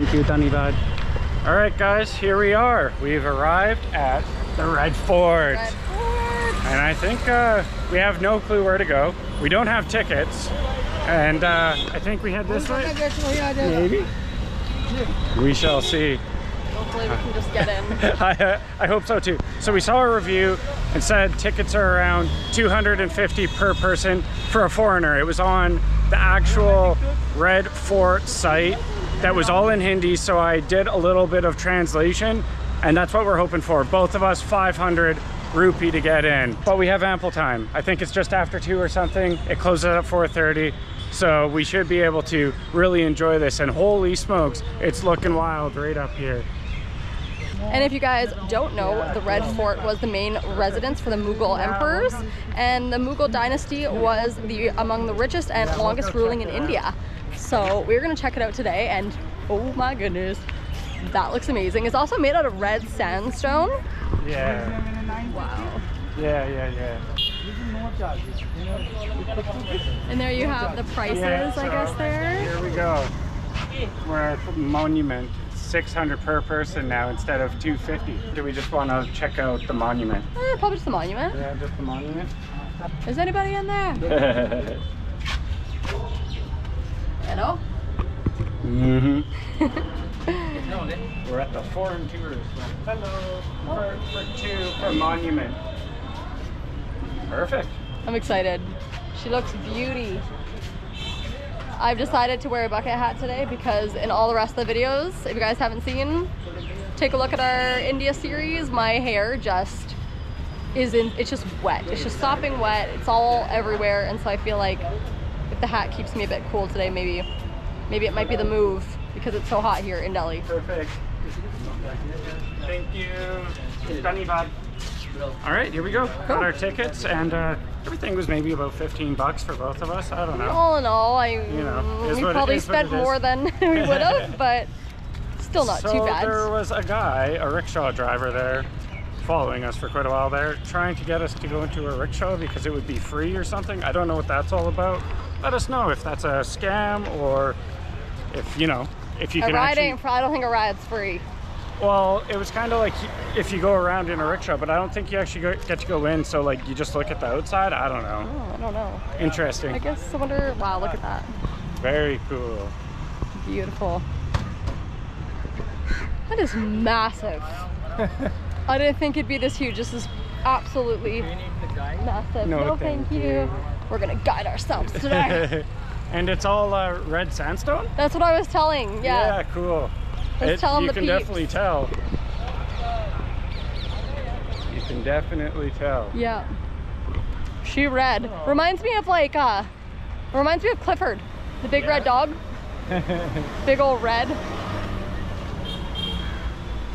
Thank you, Dhanyavad. All right, guys, here we are. We've arrived at the Red Fort. Red Fort. And I think uh, we have no clue where to go. We don't have tickets. And uh, I think we head this way. Maybe. We shall see. Hopefully we can just get in. I, I hope so too. So we saw a review and said tickets are around 250 per person for a foreigner. It was on the actual Red Fort site that was all in Hindi. So I did a little bit of translation and that's what we're hoping for. Both of us 500 rupee to get in, but we have ample time. I think it's just after two or something. It closes at 4.30. So we should be able to really enjoy this. And holy smokes, it's looking wild right up here. And if you guys don't know, the Red Fort was the main residence for the Mughal emperors, and the Mughal dynasty was the among the richest and longest ruling in India. So we're gonna check it out today, and oh my goodness, that looks amazing. It's also made out of red sandstone. Yeah. Wow. Yeah, yeah, yeah. And there you have the prices, Yeah, I guess there. Here we go. We're at the monument. 600 per person now instead of 250. Do we just want to check out the monument? Eh, probably just the monument. Yeah, just the monument. Is anybody in there? Hello? mm-hmm. We're at the foreign tourist. Hello. For, for two for monument. Perfect. I'm excited. She looks beauty. I've decided to wear a bucket hat today because in all the rest of the videos, if you guys haven't seen, take a look at our India series. My hair just is in, it's just wet. It's just sopping wet. It's all everywhere. And so I feel like if the hat keeps me a bit cool today, maybe, maybe it might be the move because it's so hot here in Delhi. Perfect. Thank you. Dhanyavad. All right, here we go. Cool. Got our tickets, and uh, everything was maybe about 15 bucks for both of us. I don't know. All in all, I know, is we what probably is spent it is. more than we would have, but still not so too bad. there was a guy, a rickshaw driver there, following us for quite a while there, trying to get us to go into a rickshaw because it would be free or something. I don't know what that's all about. Let us know if that's a scam or if, you know, if you A can ride actually... ain't, I don't think a ride's free. Well, it was kind of like if you go around in a rickshaw, but I don't think you actually go, get to go in. So like you just look at the outside. I don't know. Oh, I don't know. Interesting. I guess I wonder. Wow, look at that. Very cool. Beautiful. That is massive. I didn't think it'd be this huge. This is absolutely massive. No, thank, thank you. you. We're gonna guide ourselves today. and it's all uh, red sandstone. That's what I was telling. Yeah. Yeah, cool. Let's tell 'em you the can peeps. definitely tell. You can definitely tell. Yeah. She red. Reminds me of like uh reminds me of Clifford, the big red dog. big old red.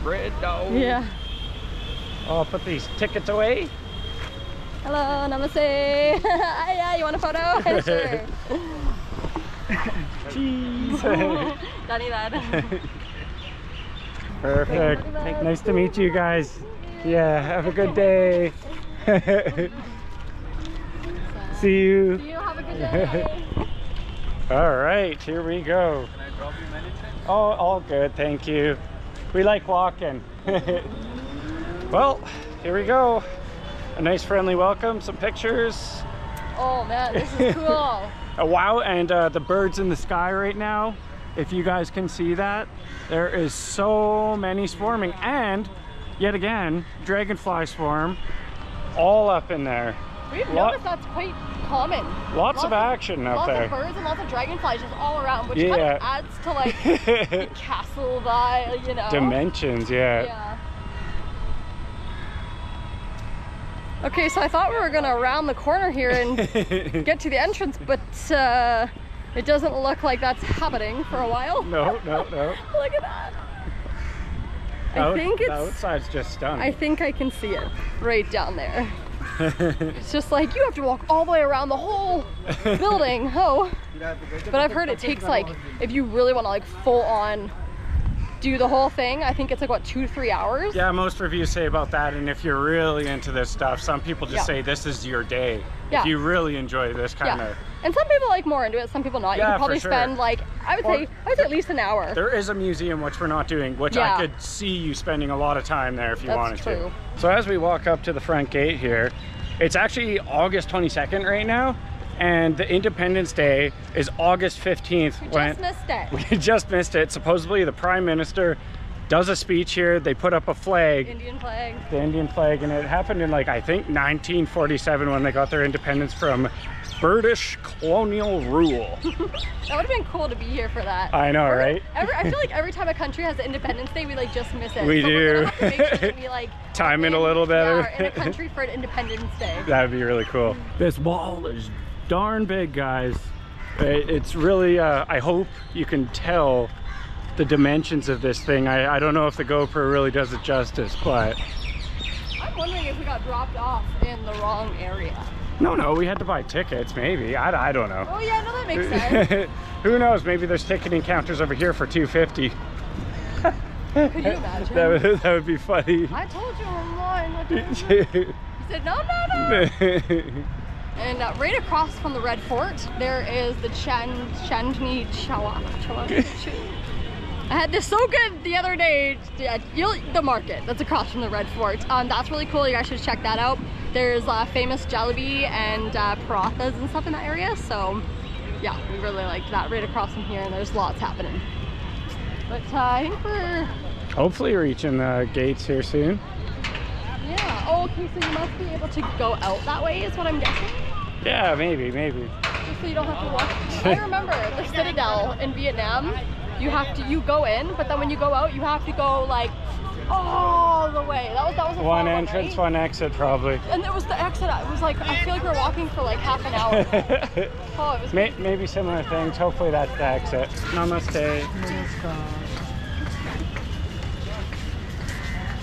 Red dog. Yeah. I'll put these tickets away. Hello, namaste. yeah, you want a photo? sure. Cheese. Danny that. Perfect. Thank. Nice to meet you guys. Yeah, have a good day. See you. See You have a good day. All right, here we go. Can I drop you manager? Oh, all good, thank you. We like walking. well, here we go. A nice friendly welcome, some pictures. Oh man, this is cool. A wow, and uh, the birds in the sky right now. If you guys can see that, there is so many swarming. And yet again, dragonfly swarm all up in there. We've Lot- noticed that's quite common. Lots of action out lots there. of birds and lots of dragonflies just all around, which kind of adds to like the castle vibe, you know. Dimensions, yeah. Yeah. Okay, so I thought we were gonna round the corner here and get to the entrance, but uh, it doesn't look like that's happening for a while. no, no, no. Look at that. The I out- think the it's. outside's just stunning. I think I can see it right down there. It's just like you have to walk all the way around the whole building. Oh, but I've heard it takes like if you really want to like full on do the whole thing. I think it's like what two to three hours. Yeah, most reviews say about that, and if you're really into this stuff, some people just Yeah. say this is your day. Yeah. If you really enjoy this kind Yeah. of. And some people like more into it, some people not. you Yeah, can for probably sure. spend like I would Well, say I would say at least an hour. There is a museum which we're not doing, which Yeah. I could see you spending a lot of time there if you That's wanted true. to. So as we walk up to the front gate here, it's actually August 22nd right now, and the Independence Day is August 15th. We when just missed it. we just missed it. Supposedly the Prime Minister does a speech here. They put up a flag, Indian flag. the Indian flag, and it happened in like I think 1947 when they got their independence from British colonial rule. That would have been cool to be here for that. I know, We're- right? Every, I feel like every time a country has an Independence Day, we like just miss it. We so We're do. gonna have to make sure we like Time are it a little better. Yeah, are in a country for an Independence Day. That would be really cool. This wall is darn big, guys. It's really, uh, I hope you can tell the dimensions of this thing. I, I don't know if the GoPro really does it justice, but I'm wondering if we got dropped off in the wrong area. no, no, we had to buy tickets, maybe. I, I don't know. Oh yeah, no, that makes sense. Who knows? Maybe there's ticketing counters over here for 250. Could you imagine? That would, that would be funny. I told you online. You. Said no, no, no. And uh, right across from the Red Fort, there is the Chan Chandni Chowk. Chawa- I had this so good the other day. Yeah, you'll, the market that's across from the Red Fort. Um, that's really cool. You guys should check that out. There's uh, famous jalebi and uh, parathas and stuff in that area. So, yeah, we really like that right across from here. And there's lots happening. But uh, I think we're Hopefully reaching the gates here soon. yeah. Oh, okay. So you must be able to go out that way, is what I'm guessing. Yeah, maybe, maybe. Just so you don't have to walk. I remember the Citadel in Vietnam. You have to you go in, but then when you go out, you have to go like all the way. That was that was a One far entrance, right? one exit, probably. And there was the exit. It was like I feel like we were walking for like half an hour. Oh, it was. May- Maybe similar things. Hopefully that's the exit. Namaste.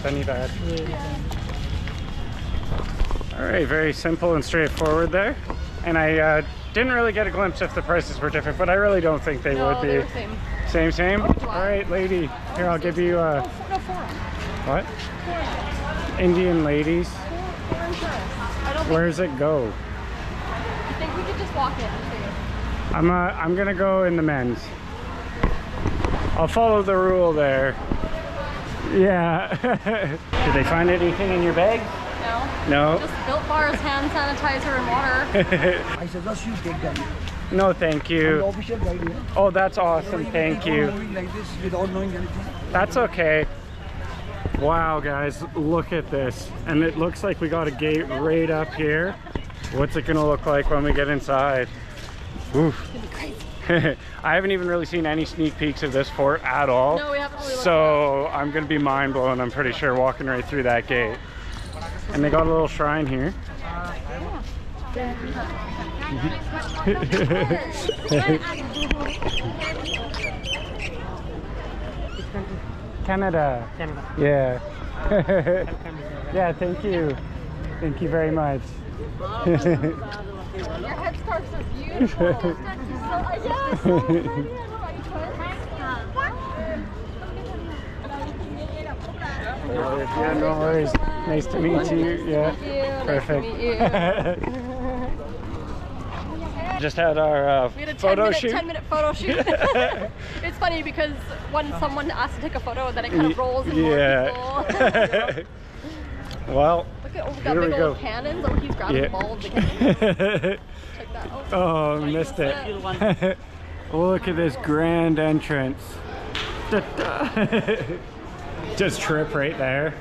Sanidad. All right, very simple and straightforward there. And I uh, didn't really get a glimpse if the prices were different, but I really don't think they no, would they be. were same. Same, same? Oh, All right, lady. Here, I'll give you, a... uh, no, foreign. what? Indian ladies. Foreign tourists. I don't Where does it go? I think we could just walk in. I'm, uh, I'm gonna go in the men's. I'll follow the rule there. Yeah. Did they find anything in your bag? No. No. Just built bars, hand sanitizer, and water. I suggest you take them. No, thank you. official guide here. Oh, that's awesome. Thank you. like this without knowing anything. That's okay. Wow, guys, look at this. And it looks like we got a gate right up here. What's it gonna look like when we get inside? Oof. I haven't even really seen any sneak peeks of this fort at all. No, we haven't really So I'm gonna be mind blown, I'm pretty sure, walking right through that gate. And they got a little shrine here. Canada. Canada. Yeah. yeah, thank you. Thank you very much. Your headscarves are beautiful. yes, so pretty. I know, I yeah, no worries. Nice to meet you. Yeah. Thank you. Nice to Perfect. meet you. Just had our uh, We had a 10 photo minute, shoot. 10 minute photo shoot. it's funny because when someone asks to take a photo, then it kind of rolls and more people. yeah. well, Look at, oh, we got Here we big go. old cannons. Oh, he's grabbing yeah. ball of the. Check that. Oh, oh, missed it. Look at this grand entrance. Da-da. Just trip right there.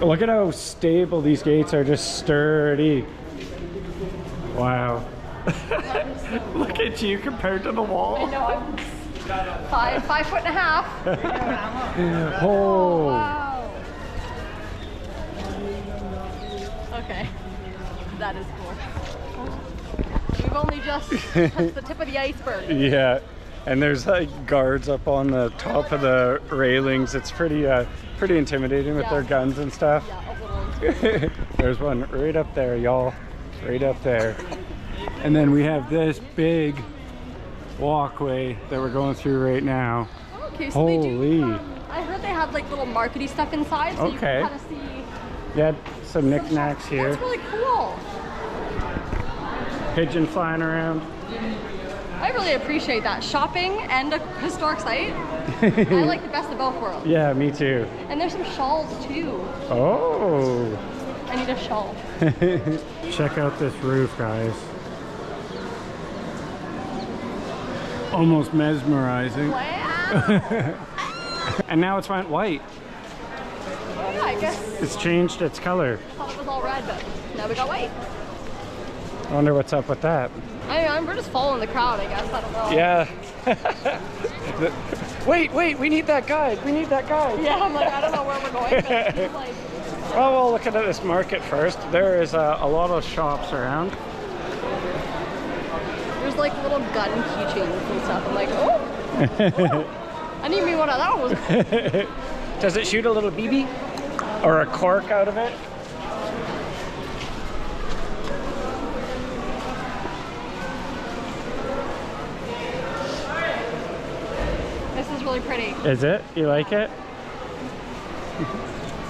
Look at how stable these gates are, just sturdy. Wow. Look at you compared to the I wall. know, I'm five, five foot and a half. Oh. Wow. Okay. That is cool. We've only just touched the tip of the iceberg. Yeah. And there's like guards up on the top of the railings. It's pretty uh pretty intimidating with Yeah. their guns and stuff. Yeah. There's one right up there, y'all. Right up there. And then we have this big walkway that we're going through right now. Okay, so they Holy. do. Um, I heard they have like little markety stuff inside, so you Okay. can kind of see. Yeah, some knickknacks here. That's really cool. Pigeon flying around. I really appreciate that. Shopping and a historic site. I like the best of both worlds. Yeah, me too. And there's some shawls too. Oh. I need a shawl. Check out this roof, guys. Almost mesmerizing. Wow. And now it's went white. yeah, I guess It's changed its color. I thought it was all red, but now we got white. I wonder what's up with that. I mean, we're just following the crowd, I guess. I don't know. Yeah. Wait, wait, we need that guide. We need that guide. Yeah, I'm like, I don't know where we're going, but he's like, Well, we'll look at this market first. There is uh, a lot of shops around. there's like little gun keychains and stuff. I'm like, oh. I need me one of those. Does it shoot a little BB? Or a cork out of it? This is really pretty. Is it? You like it?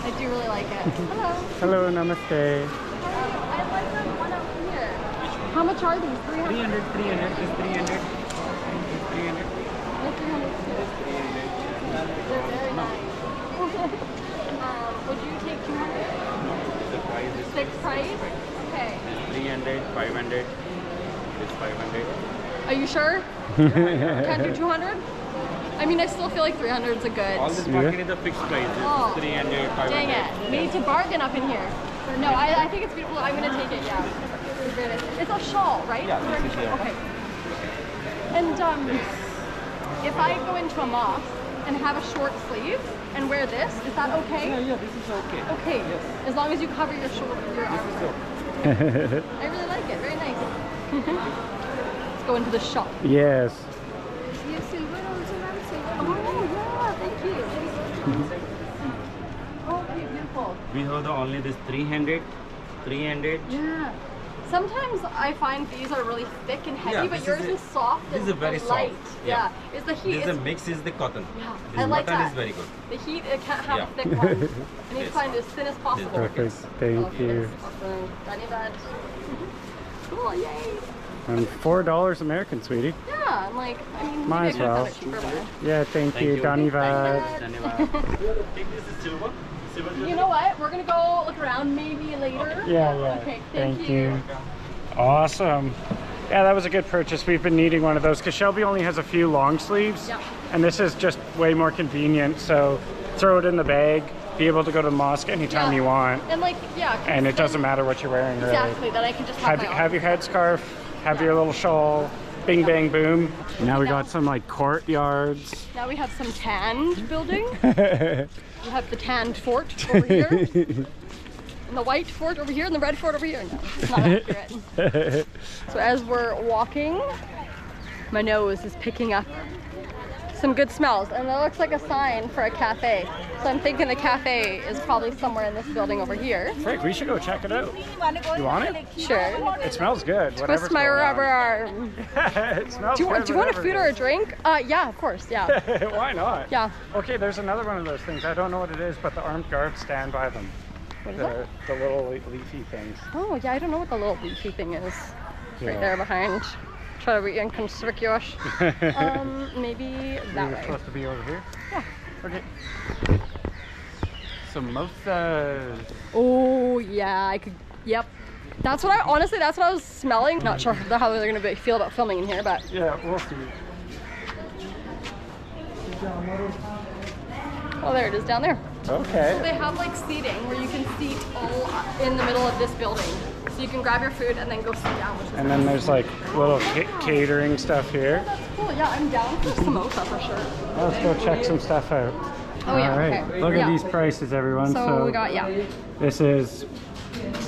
I do really like it. Hello. Hello, namaste. Um, I like the one up here. How much are these? 300? 300, 300, is 300. 300. They're 300. They're very nice. um, would you take 200? The price is Fixed price? Okay. 300, 500, this 500. Are you sure? Can't do 200? I mean, I still feel like 300 is a good. All this Yeah. market is the fixed price. This Oh. 300, 500. Dang it. We need to bargain up in here. Or no, I, I think it's beautiful. I'm going to take it, yeah. It's very nice. It's a shawl, right? Yeah, this is shawl. Okay. And um, if I go into a mosque and have a short sleeve and wear this, is that okay? Yeah, yeah, this is okay. Okay, Yes. as long as you cover your shoulder, your arm. I really like it. Very nice. Let's go into the shop. yes. Oh yeah, thank you. Oh, okay, beautiful. We have the only this 300, 300. Yeah. Sometimes I find these are really thick and heavy, Yeah, but yours is is, soft this and is very and light. soft, Yeah. yeah. Is the heat? This is it's- a mix is the cotton. Yeah, This I like cotton that. is very good. The heat, it can't have Yeah. a thick one. I need to Yes. find as thin as possible. Perfect. Thank Okay, you. that's Awesome. Danny. Cool, yay. And four dollars American, sweetie. Yeah, I'm like, I mean, Might maybe as well. have it cheaper, but. Yeah, thank, Thank you, you. Dhanyavad. Dhanyavad. Take this is silver. You know what? We're gonna go look around maybe later. Yeah, yeah. Okay, thank, Thank you. Awesome. Yeah, that was a good purchase. We've been needing one of those because Shelby only has a few long sleeves. Yeah. And this is just way more convenient. So throw it in the bag, be able to go to the mosque anytime Yeah. you want. And like, yeah. And it doesn't matter what you're wearing, really. Exactly. that I can just have, Have, have your headscarf, have your little shawl, bing, bang, boom. Now we got some like courtyards. Now we have some tanned building. we have the tanned fort over here. and the white fort over here and the red fort over here. No, it's not accurate. so as we're walking, my nose is picking up some good smells. And that looks like a sign for a cafe. So I'm thinking the cafe is probably somewhere in this building over here. Frank, we should go check it out. You want it? Sure. It smells good. Twist my going on. rubber arm. it smells Do you, want, good, do you want a food or a drink? Uh, yeah, of course, yeah. Why not? Yeah. Okay, there's another one of those things. I don't know what it is, but the armed guards stand by them. What is The, that? the little leafy things. Oh, yeah, I don't know what the little leafy thing is. Yeah. Right there behind. Try to be inconspicuous. um, maybe that You're way. supposed to be over here? Yeah. Okay. Samosas. Oh, yeah, I could. Yep. That's what I honestly. That's what I was smelling. Not sure how they're gonna be, feel about filming in here, but Yeah, we'll see. Oh, there it is down there. Okay. So they have like seating where you can seat all in the middle of this building, so you can grab your food and then go sit down, which is And then there's like little ca- catering stuff here. that's cool. Yeah, I'm down for samosa for sure. Let's go check some stuff out. Oh, yeah, All right. okay. Look Yeah. at these prices, everyone. So, we got yeah. This is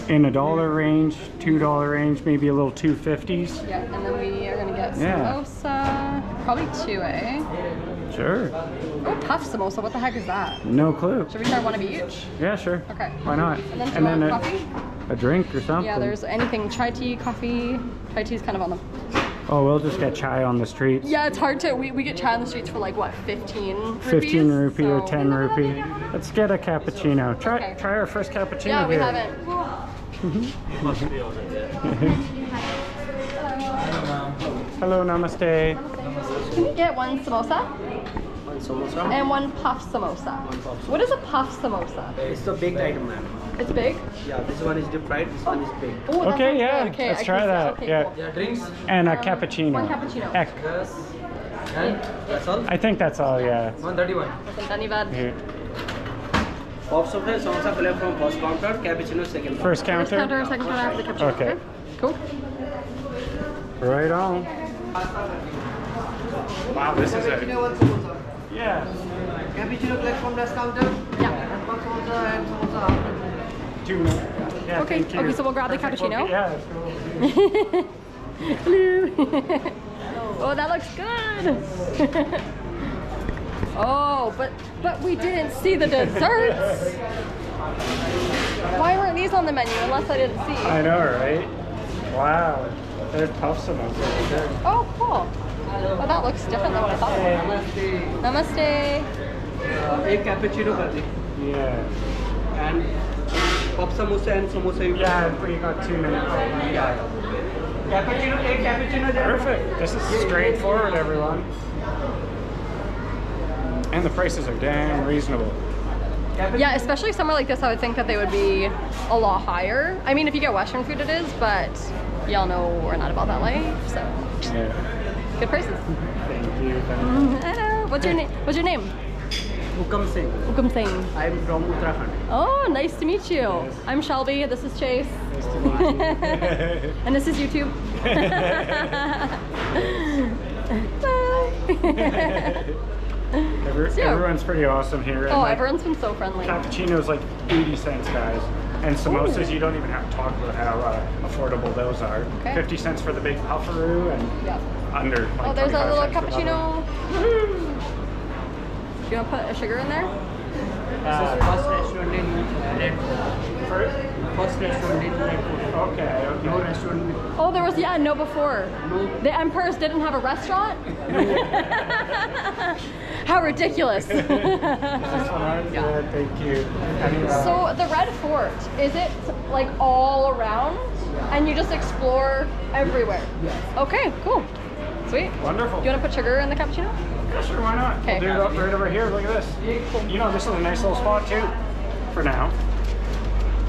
in a dollar range, two dollar range, maybe a little two fifties. Yeah, and then we are gonna get Yeah. samosa. Probably two, eh? Sure. Oh, puff samosa. What the heck is that? No clue. Should we try one of each? Yeah, sure. Okay. Why not? And then, do you want a, coffee? a drink or something. Yeah, there's anything chai tea, coffee. Chai tea's kind of on the Oh, we'll just get chai on the streets. Yeah, it's hard to. We, we get chai on the streets for like what, 15 rupees? 15 rupee or 10 rupee. Let's get a cappuccino. Try Okay. try our first cappuccino Yeah, we here. haven't. Mm-hmm. Hello, namaste. Can we get one samosa One samosa. and one puff samosa? What is a puff samosa? It's a baked item, ma'am. It's big. Yeah, this one is deep fried, this one is baked. Oh, that Okay, yeah, good. Okay, let's I try that, okay, yeah. cool. Yeah, drinks. And a um, cappuccino. one cappuccino. Ek. Yes. And that's all. I think that's all, yeah. 131. Dhanyavad. Here. Pops of samosa collect from first counter, cappuccino second. counter. First First counter? counter, second counter after the cappuccino. Okay. Cool. Right on. Wow, this is a. one samosa. Yeah. Cappuccino collect from last counter. Yeah. And one samosa and samosa after. Two. Yeah, Okay, thank you. okay, so we'll grab the cappuccino. Yeah, let's. Hello. oh, that looks good. oh, but but we didn't see the desserts. Why weren't these on the menu unless I didn't see? I know, right? Wow. There's puff samosa right there. Oh, cool. Oh, that looks different than what I thought. Namaste. Namaste. Uh, a cappuccino kar. Yeah. And pop samosa and samosa. You yeah, we got two minutes. Yeah. yeah. Cappuccino, a cappuccino. Perfect. This is straightforward, everyone. And the prices are damn reasonable. Yeah, especially somewhere like this, I would think that they would be a lot higher. I mean, if you get Western food, it is, but y'all know we're not about that life, so. Yeah good person. Thank you. Hello. What's your name? What's your name? Hukam Singh. Ukum Singh. I'm from Uttarakhand. Oh, nice to meet you. I'm Shelby. This is Chase. Nice to meet you. and this is YouTube. Bye. Every-. Everyone's pretty awesome here. oh, like, everyone's been so friendly. Cappuccino's like 80 cents, guys. And samosas, Ooh. you don't even have to talk about how uh, affordable those are. Okay. 50 cents for the big pufferoo and Yep. Under. Like Oh, there's a little cents for the other one. cappuccino. Do you want to put a sugar in there? This is first restaurant in Red Fort. First? First restaurant in Red Fort. Okay, okay. No restaurant. Oh, there was, yeah, no before. No. The Empress didn't have a restaurant? How ridiculous. This one, ours? yeah, thank you. Uh, So the Red Fort, is it like all around? And you just explore everywhere? Yes. Okay, cool. Sweet. wonderful. Do you want to put sugar in the cappuccino? Yeah, sure, why not? Okay. We'll do it right over here. Look at this. You know, this is a nice little spot too, for now.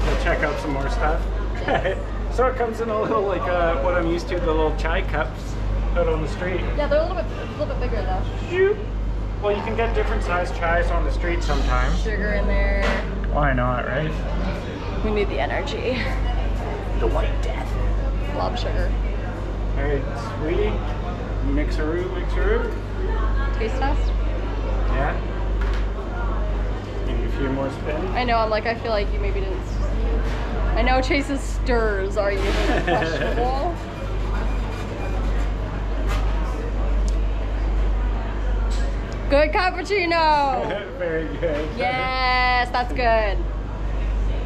We'll check out some more stuff. so it comes in a little like uh, what I'm used to, the little chai cups out on the street. Yeah, they're a little bit a little bit bigger though. Shoot. Well, you can get different size chais on the street sometimes. Sugar in there. Why not, right? We need the energy. The white death. Love sugar. All right, sweetie. Mixeroo, mixeroo. Taste test? Yeah. Give me a few more spins. I know, I'm like, I feel like you maybe didn't. I know Chase's stirs are usually questionable. Good cappuccino! Very good. Yes, that's good.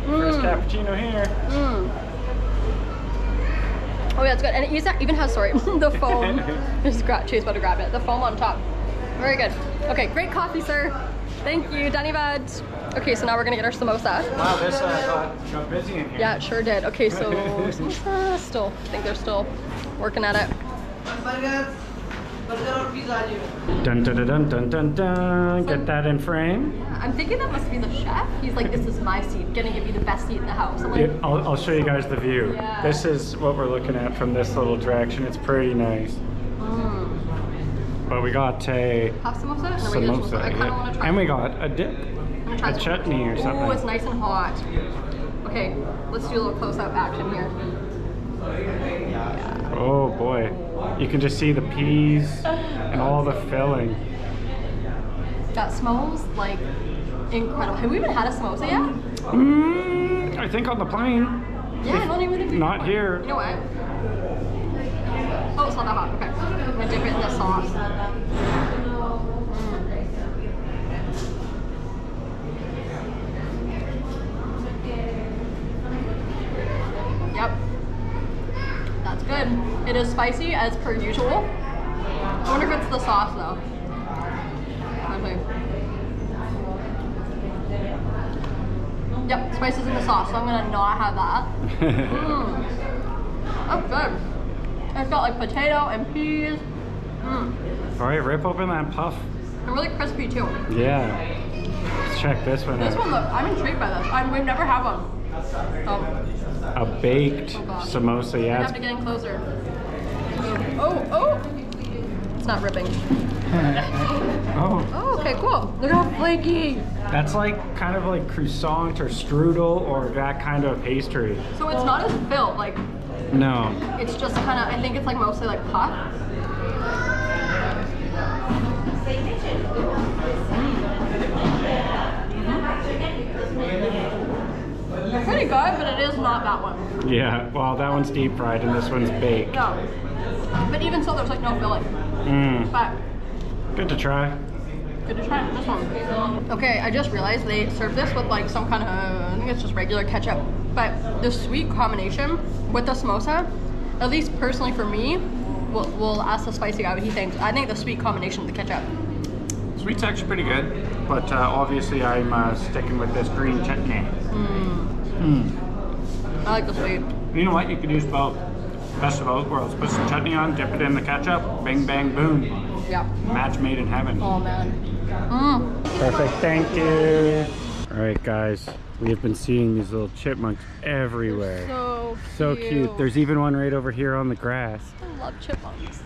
First Mm, cappuccino here. mm. Oh, yeah, it's good. And it use- even has, sorry, the foam. Just grab, Chase about to grab it. The foam on top. Very good. Okay, great coffee, sir. Thank you, Danny Dhanyavad. Okay, so now we're gonna get our samosa. Wow, this uh, got, got busy in here. Yeah, it sure did. Okay, so samosa still. I think they're still working at it. Dun dun dun dun dun dun dun. Get that in frame. I'm thinking that must be the chef. He's like, this is my seat. Gonna give you the best seat in the house. I'm like, Yeah, I'll, I'll show you guys the view. Yeah. This is what we're looking at from this little direction. It's pretty nice. mm. But we got a Half samosa? And then we get samosa, I kind of yeah. want to try. and we got a dip, I'm gonna try a chutney or something. Ooh, it's nice and hot. Okay, let's do a little close-up action here. Oh boy, you can just see the peas and all the filling. That smells like incredible. Have we even had a samosa yet? Mm, I think on the plane, Yeah, I don't even not here. You know what? Oh, it's not that hot. Okay. I'm gonna dip it in the sauce. Mm. Yep. That's good. It is spicy as per usual. I wonder if it's the sauce though. Okay. Yep, spices in the sauce, so I'm gonna not have that. Mm. Oh, good. It's got like potato and peas. Mmm. All right, rip open that puff. And really crispy too. Yeah. Let's check this one This out. one, look, I'm intrigued by this. I, we've never had one. So, A baked Oh, samosa. Yeah. have to get in closer. Oh, oh! It's not ripping. Oh, Oh, okay, cool. Look how flaky. that's like kind of like croissant or strudel or that kind of pastry. So it's not as filled, like, No. it's just kind of, I think it's like mostly like puff. Pretty good, but it is not that one. Yeah. Well, that one's deep fried and this one's baked. No. But even so, there's like no filling. Mm. But Good to try. good to try this one. Okay, I just realized they serve this with like some kind of, I think it's just regular ketchup. But the sweet combination with the samosa, at least personally for me, we'll, we'll ask the spicy guy what he thinks. I think the sweet combination with the ketchup. Sweet's actually pretty good, but uh, obviously I'm uh, sticking with this green chutney. I like the sweet. You know what? You could use both. Best of both worlds. Put some chutney on, dip it in the ketchup, bang, bang, boom. Yeah. Match made in heaven. Oh man. Mmm. Perfect, thank you. All right, guys, we have been seeing these little chipmunks everywhere. So cute. So cute. There's even one right over here on the grass. I love chipmunks.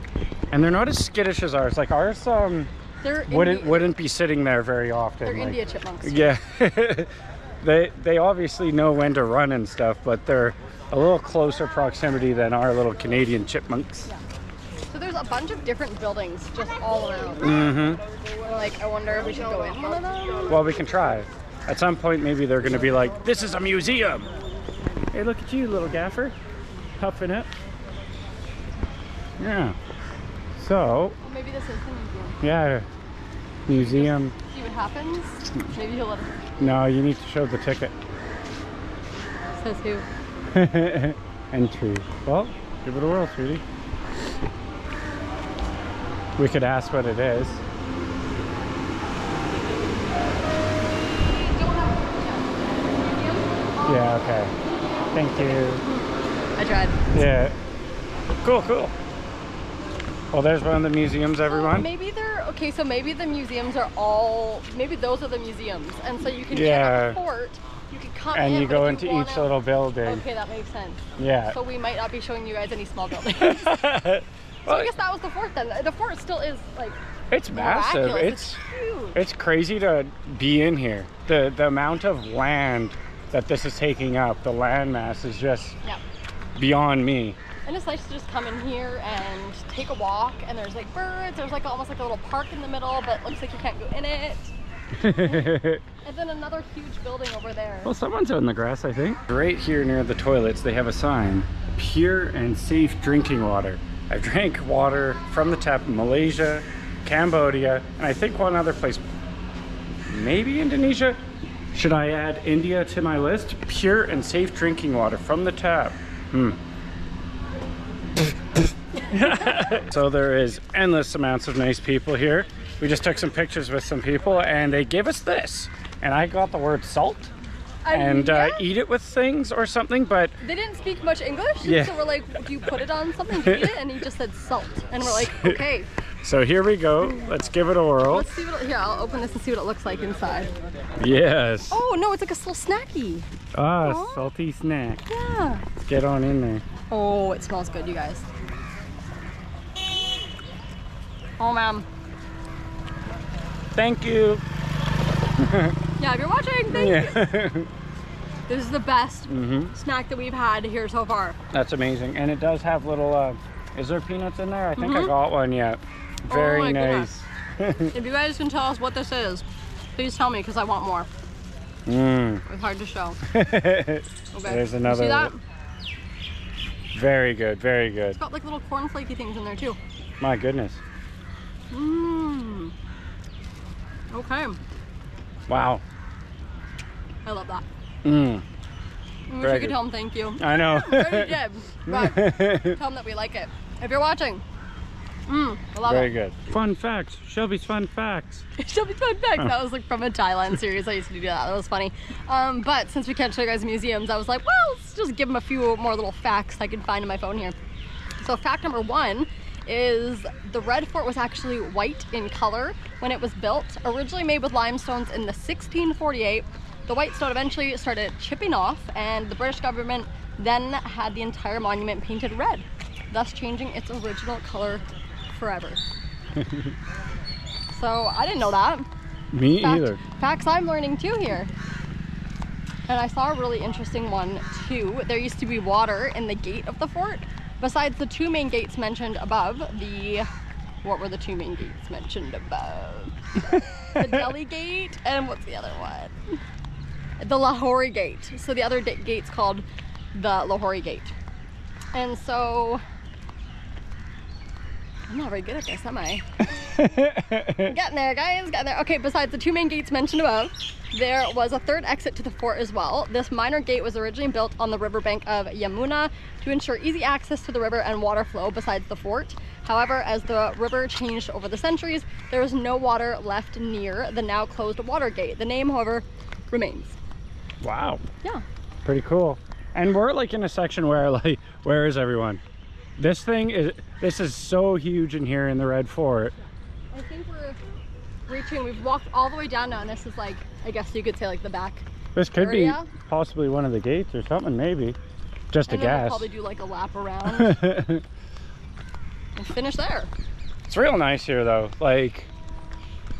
And they're not as skittish as ours. Like ours um They're wouldn't Indi- wouldn't be sitting there very often. They're like- India chipmunks. Yeah. they they obviously know when to run and stuff, but they're a little closer proximity than our little Canadian chipmunks. So there's a bunch of different buildings just all around. Mm-hmm. Like I wonder if we should go in one of them. Well, we can try. At some point, maybe they're going to be like, "This is a museum." Hey, look at you, little gaffer, puffing up. Yeah. So, Well, maybe this is the museum. yeah, museum. See what happens. Maybe he'll let us. No, you need to show the ticket. Says who? Entry. Well, give it a whirl, sweetie. We could ask what it is. Yeah, okay. Thank you. I tried. Yeah. Cool, cool. Well, there's one of the museums, um, everyone. Maybe they're okay. So maybe the museums are all. Maybe those are the museums, and so you can get Yeah. at the fort. You can come in, And you go into you wanna- each little building. Okay, that makes sense. Yeah. So we might not be showing you guys any small buildings. so I guess that was the fort then. The fort still is like it's massive. It's huge. it's crazy to be in here. The the amount of land that this is taking up, the land mass is just Yeah. beyond me. And it's nice to just come in here and take a walk. And there's like birds. There's like almost like a little park in the middle, but looks like you can't go in it. And then another huge building over there. well, someone's on the grass, I think. Right here near the toilets, they have a sign, pure and safe drinking water. I've drank water from the tap in Malaysia, Cambodia, and I think one other place, maybe Indonesia. Should I add India to my list? Pure and safe drinking water from the tap. Hmm. so there is endless amounts of nice people here. We just took some pictures with some people and they gave us this. And I got the word salt and uh, eat it with things or something, but they didn't speak much English. Yeah. So we're like, do you put it on something eat it? And he just said salt. And we're like, okay, so here we go. Let's give it a whirl. let's see what. It, here, I'll open this and see what it looks like inside. Yes. Oh no, it's like a little snacky. Ah, Aw. salty snack. Yeah. Let's get on in there. Oh, it smells good, you guys. Oh man. Thank you. Yeah, if you're watching, thank you. This is the best hmm snack that we've had here so far. That's amazing. And it does have little, uh, is there peanuts in there? I think I Mhm. got one yet. Oh Very my nice. If you guys can tell us what this is, please tell me because I want more. Mm. It's hard to show. Okay. There's You another. See that? Very good, very good. It's got like little corn flaky things in there too. My goodness. Mmm. Okay. Wow. I love that. Mm. I wish Very you could good. tell them thank you. I know. Already did, but tell them that we like it. If you're watching, mmm, I love Very it. good. Fun facts. Shelby's fun facts. Shelby Fun Facts. That was like from a Thailand series. I used to do that. That was funny. Um, but since we can't show you guys museums, I was like, well, let's just give them a few more little facts I can find in my phone here. So fact number one is the red fort was actually white in color when it was built. Originally made with limestones in the 1648, the white stone eventually started chipping off and the British government then had the entire monument painted red, thus changing its original color forever. so I didn't know that. Me Fact- either. Facts I'm learning too here. And I saw a really interesting one too. There used to be water in the gate of the fort. Besides the two main gates mentioned above, the what were the two main gates mentioned above? the Delhi Gate and what's the other one? The Lahori Gate. So the other gate's called the Lahori Gate. And so I'm not very good at this, am I? Getting there, guys, getting there. Okay, besides the two main gates mentioned above, there was a third exit to the fort as well. This minor gate was originally built on the riverbank of Yamuna to ensure easy access to the river and water flow besides the fort. However, as the river changed over the centuries, there was no water left near the now closed water gate. The name, however, remains. Wow. Yeah. Pretty cool. And we're like in a section where like, where is everyone? This thing is, this is so huge in here in the Red Fort. I think we're reaching, we've walked all the way down now, and this is like, I guess you could say like the back. This could be possibly one of the gates or something, maybe. Just a and we'll guess. probably do like a lap around and finish there. It's real nice here though. Like,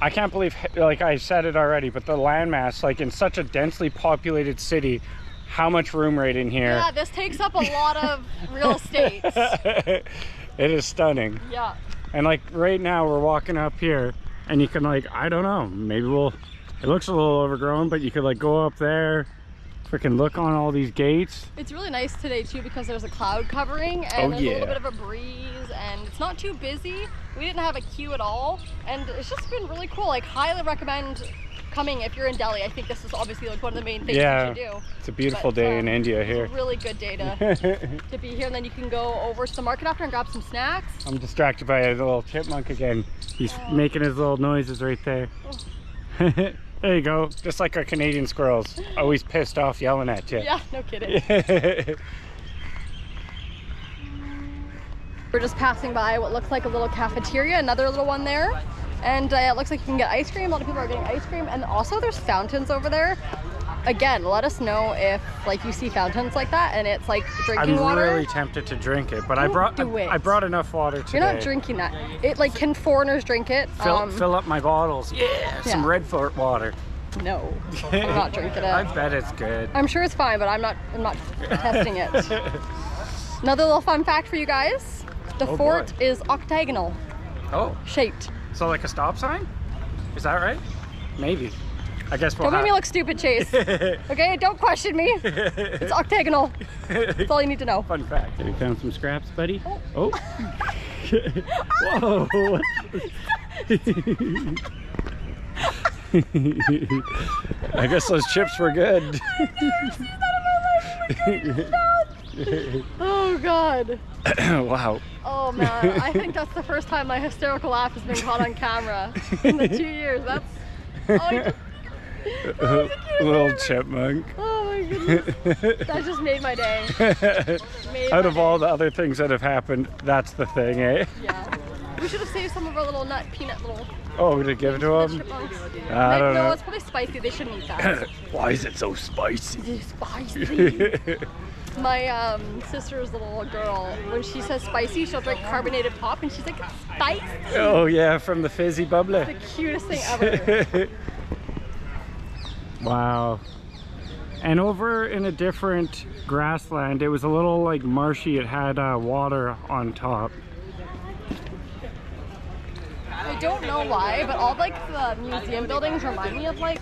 I can't believe, like I said it already, but the landmass, like in such a densely populated city, how much room right in here. Yeah, this takes up a lot of real estate. it is stunning. Yeah. And like right now we're walking up here and you can like, I don't know, maybe we'll, it looks a little overgrown, but you could like go up there, freaking look on all these gates. It's really nice today too because there's a cloud covering and Oh, there's a little bit of a breeze and it's not too busy. We didn't have a queue at all and it's just been really cool. Like highly recommend coming if you're in Delhi. I think this is obviously like one of the main things Yeah. you should do. It's a beautiful But, day in um, India It's here. a really good day to, to be here and then you can go over to the market after and grab some snacks. I'm distracted by a little chipmunk again. He's making his little noises right there. there you go. Just like our Canadian squirrels. Always pissed off yelling at you. Yeah, no kidding. We're just passing by what looks like a little cafeteria, another little one there. And uh, it looks like you can get ice cream. A lot of people are getting ice cream. And also there's fountains over there. Again, let us know if like you see fountains like that and it's like drinking I'm water. really tempted to drink it, but I Don't brought do it. I brought enough water today. You're not drinking that. It like can foreigners drink it? Fill, Um, fill up my bottles. Yeah, some Red Fort water. No, I'm not drinking it. I bet it's good. I'm sure it's fine, but I'm not. I'm not testing it. Another little fun fact for you guys: the Oh, fort boy. is octagonal Oh, shaped. So like a stop sign? Is that right? Maybe. I guess we'll Don't make me look stupid, Chase. Okay, don't question me. It's octagonal. That's all you need to know. Fun fact. Have you found some scraps, buddy? Oh. Oh. Whoa. I guess those chips were good. Oh Oh god. wow. Oh man. I think that's the first time my hysterical laugh has been caught on camera in the two years. That's. Oh, just- Little chipmunk. oh my goodness. That just made my day. Made Out my of all the other things that have happened, that's the thing, eh? Yeah. We should have saved some of our little nut peanut little Oh, to give to the him? chipmunks. I Like, don't no, know. it's probably spicy. They shouldn't eat that. Why is it so spicy? It's spicy. My um, sister's little girl, when she says spicy, she'll drink carbonated pop, and she's like, it's spicy. oh yeah, from the fizzy bubble. The cutest thing ever. wow. And over in a different grassland, it was a little like marshy. It had uh, water on top. I don't know why, but all like the museum buildings remind me of like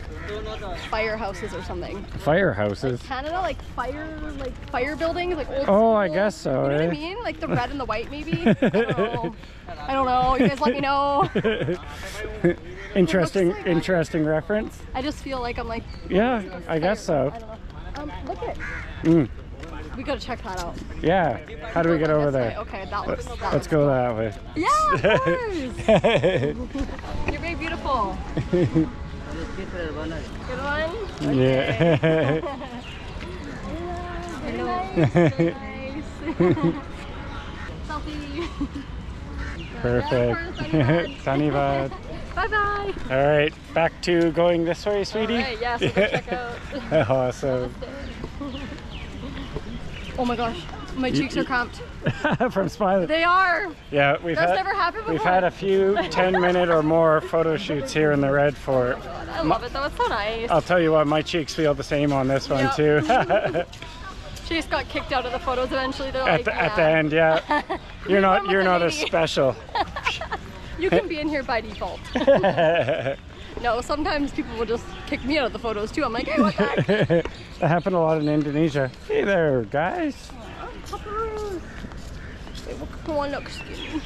firehouses or something. Firehouses. Canada, like fire, like fire buildings, like old. Oh, I guess so, You know what eh? I mean? Like the red and the white, maybe. I don't know. I don't know. You guys let me know. interesting, like interesting reference. I just feel like I'm like. Yeah, I guess so. I don't know. Um, look at. Mm, We gotta check that out. yeah. How do we get over way. there? Okay, that looks. That Let's looks go that way. Yeah, of course. You're very beautiful. Good one. yeah. Very nice. selfie. Perfect. Dhanyavad. bye bye. All right, back to going this way, sweetie. All right, yeah, so go check out. awesome. Oh my gosh, my cheeks are cramped. From smiling. They are. Yeah, we've That's had never happened we've had a few 10 minute or more photo shoots here in the Red Fort. I love it though. It's so nice. I'll tell you what, my cheeks feel the same on this one Yeah. too. Chase got kicked out of the photos eventually. They're at like, the yeah. at the end, yeah. You're not you're not as special. You can be in here by default. no, sometimes people will just kick me out of the photos too. I'm like, hey, what the heck? That happened a lot in Indonesia. Hey there, guys. Wait, what one looks skinny?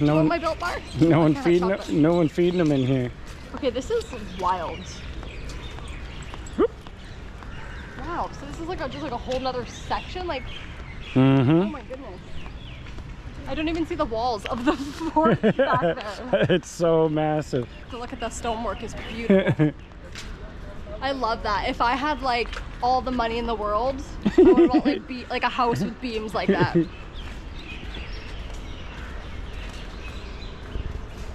No one, my built bar? no one feeding it. no one feeding them in here. Okay, this is wild. Wow, so this is like a, just like a whole nother section. Like, oh Mm-hmm. my goodness. I don't even see the walls of the fort back there. it's so massive. To look at the stonework is beautiful. I love that. If I had like all the money in the world, I would want like be like a house with beams like that.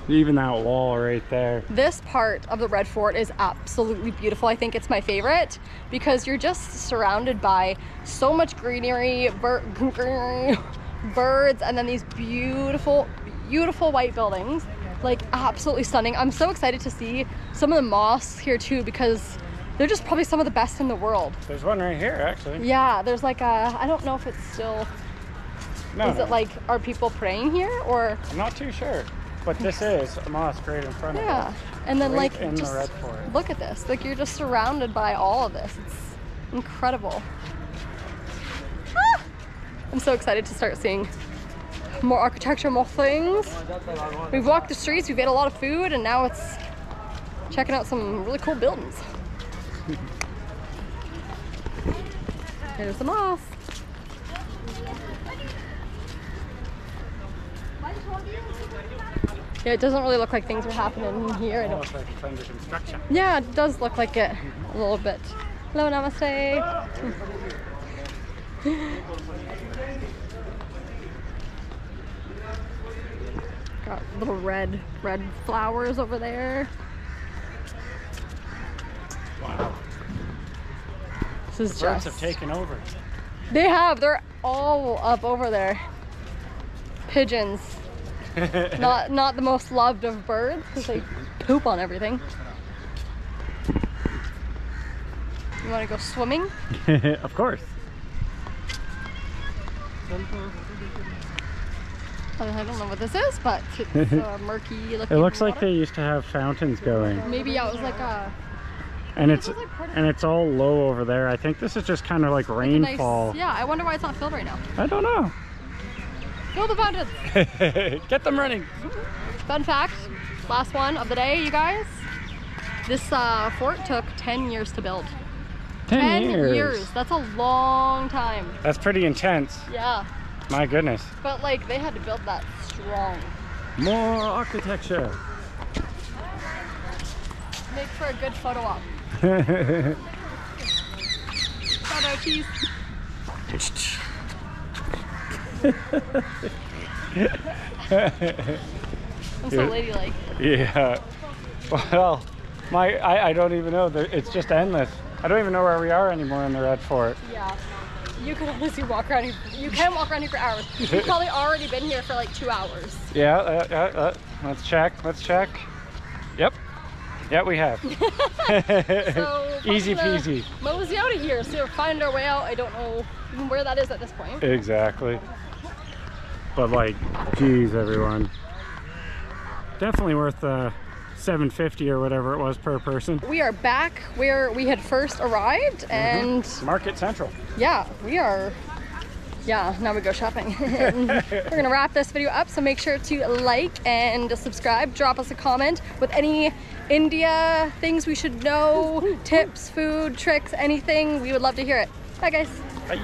Even that wall right there. This part of the Red Fort is absolutely beautiful. I think it's my favorite because you're just surrounded by so much greenery, bir- greenery, birds, and then these beautiful, beautiful white buildings. Like absolutely stunning. I'm so excited to see some of the moss here too because they're just probably some of the best in the world. There's one right here, actually. Yeah, there's like a, I don't know if it's still, No, is no, it like, are people praying here or? I'm not too sure. But this is a mosque right in front of us. Yeah, and then Right like in the just Fort. look at this. Like you're just surrounded by all of this. It's incredible. Ah! I'm so excited to start seeing more architecture, more things. We've walked the streets, we've ate a lot of food, and now it's checking out some really cool buildings. Here's the mosque. Yeah, it doesn't really look like things are happening here. I don't Almost like under construction. yeah, it does look like it a little bit. Hello, namaste. Got little red, red flowers over there. Is Birds just. have taken over. They have. They're all up over there. Pigeons. not not the most loved of birds because they poop on everything. You want to go swimming? of course. I don't know what this is, but it's uh, murky looking. It looks like they used to have fountains going. Maybe yeah, it was like a, And it's was like part of- and it's all low over there. I think this is just kind of like like nice- rainfall. yeah, I wonder why it's not filled right now. I don't know. Fill the fountains. Get them running. Fun fact, last one of the day, you guys. This uh, fort took 10 years to build. 10, years. That's a long time. That's pretty intense. Yeah, My goodness. but like they had to build that strong. More architecture. Make for a good photo op. Cheese. I'm so ladylike. yeah. Well, my I, I don't even know. It's just endless. I don't even know where we are anymore in the Red Fort. Yeah. You could honestly walk around here. You can walk around here for hours. You've probably already been here for like two hours. Yeah, uh, uh, uh, let's check. Let's check. Yep. Yeah, we have. So Easy peasy. Mosey out of here, so find our way out. I don't know even where that is at this point. Exactly. But like, geez, everyone. Definitely worth uh, 750 or whatever it was per person. We are back where we had first arrived, and Market Central. yeah, we are. Yeah, now we go shopping. We're gonna wrap this video up, so make sure to like and subscribe. Drop us a comment with any India things we should know, tips, food, tricks, anything. We would love to hear it. Bye, guys. Bye.